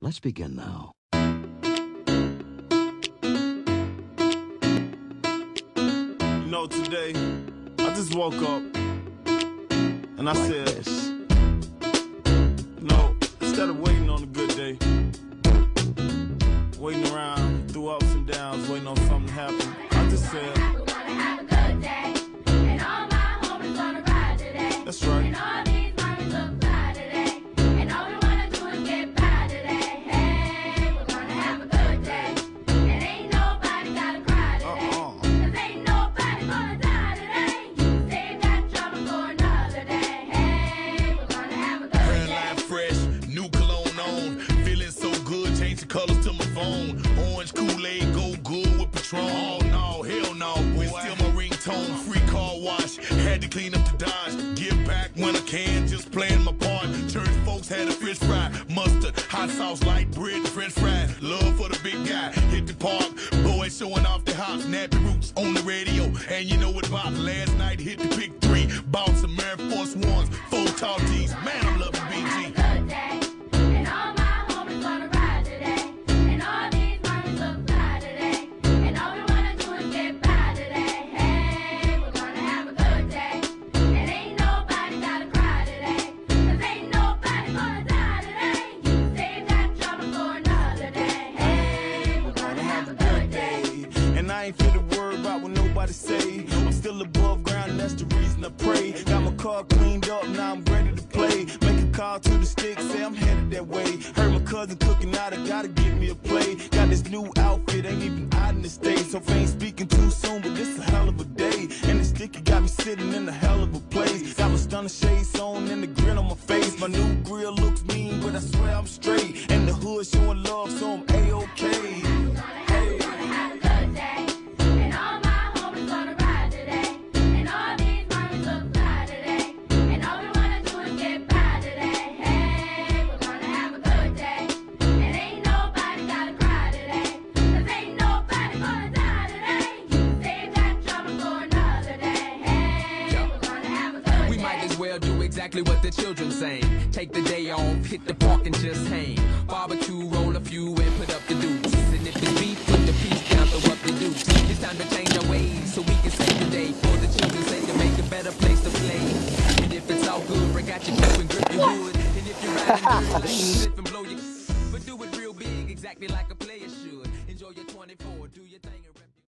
Let's begin now. You know, today, I just woke up and I Like said, this. you know, instead of waiting on a good day, waiting around through ups and downs, waiting on something to happen, wash. Had to clean up the Dodge. Give back when I can, just playing my part. Church folks had a fish fry, mustard, hot sauce, light bread, french fries. Love for the big guy. Hit the park, boys showing off their hops, nappy roots on the radio. And you know what about last night? Hit the big three, bought some Air Force Ones, four tall tees. Man, worry about what nobody say. I'm still above ground, that's the reason I pray. Got my car cleaned up, now I'm ready to play. Make a call to the stick, say I'm headed that way. Heard my cousin cooking out, I gotta get me a play. Got this new outfit, ain't even out in the state. So ain't speaking too soon, but this a hell of a day. And the sticky got me sitting in a hell of a place. Got my stunner shades on and the grin on my face. My new grill looks mean, but I swear I'm straight. And the hood showing love, so I'm A-OK. Exactly what the children saying. Take the day off, hit the park and just hang. Barbecue, roll a few and put up the dukes. And if it's beef, put the piece down, throw up the dukes. It's time to change our ways so we can save the day. For the children's sake to make a better place to play. And if it's all good, break out your grip and grip your wood. And if you're riding lean, lift and blow your... But do it real big, exactly like a player.